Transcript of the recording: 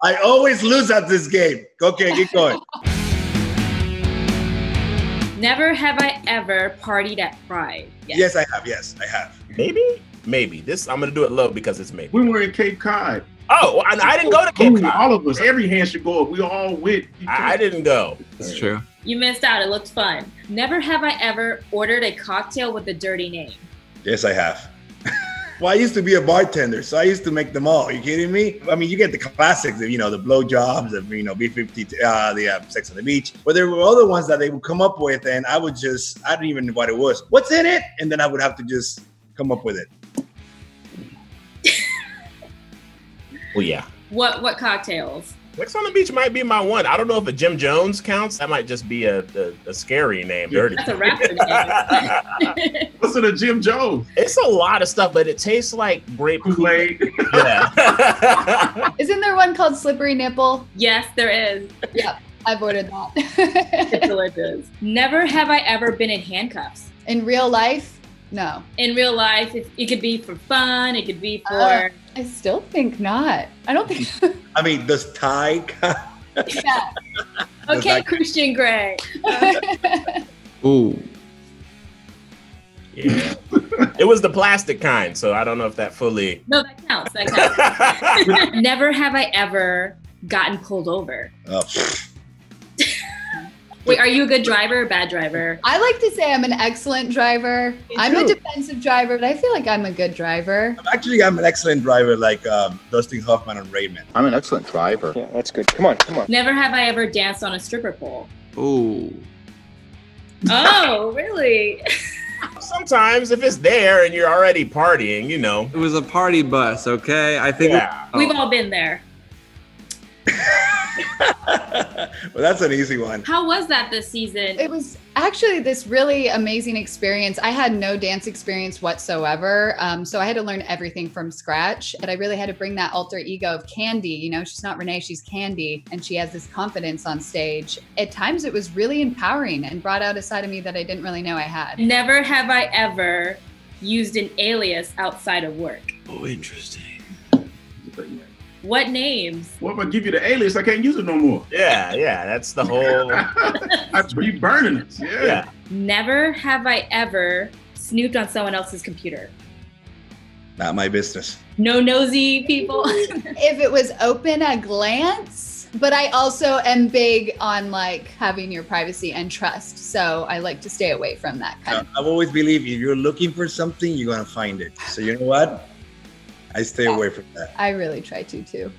I always lose at this game. Okay, keep going. Never have I ever partied at Pride. yes, I have. Yes, I have. Maybe, maybe this. I'm gonna do it low because it's maybe. We were in Cape Cod. Oh, I, I didn't go to Cape Cod. All of us, every hand should go up. We all went. I, I didn't go. That's true. You missed out. It looked fun. Never have I ever ordered a cocktail with a dirty name. Yes, I have. Well, I used to be a bartender, so I used to make them all. you kidding me? I mean, you get the classics, of, you know, the blowjobs, of you know, B50, uh, the uh, Sex on the Beach. But there were other ones that they would come up with, and I would just, I didn't even know what it was. What's in it? And then I would have to just come up with it. Well, yeah. What what cocktails? Sex on the Beach might be my one. I don't know if a Jim Jones counts. That might just be a, a, a scary name. Dirty. That's a rapper name. Listen to Jim Jones. It's a lot of stuff, but it tastes like grape Kool-Aid. Yeah. Isn't there one called Slippery Nipple? yes, there is. Yep, I've ordered that. It's that. delicious. Never have I ever been in handcuffs. In real life, no. In real life, it, it could be for fun. It could be for. Uh, I still think not. I don't think. I mean, does Ty yeah. okay, that- Christian Grey. Ooh. yeah. It was the plastic kind, so I don't know if that fully. No, that counts. That counts. Never have I ever gotten pulled over. Oh, Wait, are you a good driver or bad driver? I like to say I'm an excellent driver. Me I'm a defensive driver, but I feel like I'm a good driver. actually, I'm an excellent driver, like um, Dustin Hoffman on Rain Man. I'm an excellent driver. Yeah, that's good. Come on, come on. Never have I ever danced on a stripper pole. Ooh. Oh, really? Sometimes, if it's there and you're already partying, you know. It was a party bus, okay? I think. Yeah. Oh, We've all been there. well, that's an easy one. How was that this season? It was actually this really amazing experience. I had no dance experience whatsoever. Um, so I had to learn everything from scratch. But I really had to bring that alter ego of Candy. You know, she's not Renee, she's Candy. And she has this confidence on stage. At times, it was really empowering and brought out a side of me that I didn't really know I had. Never have I ever used an alias outside of work. Oh, interesting. What names? What if I give you the alias? I can't use it no more. Yeah, yeah. That's the whole. I be burning us. Yeah. Yeah. Never have I ever snooped on someone else's computer. Not my business. No nosy people. if it was open a glance, but I also am big on like having your privacy and trust. So I like to stay away from that kind Uh, of. I've always believed if you're looking for something, you're gonna find it. So you know what? I stay away from that. I really try to too.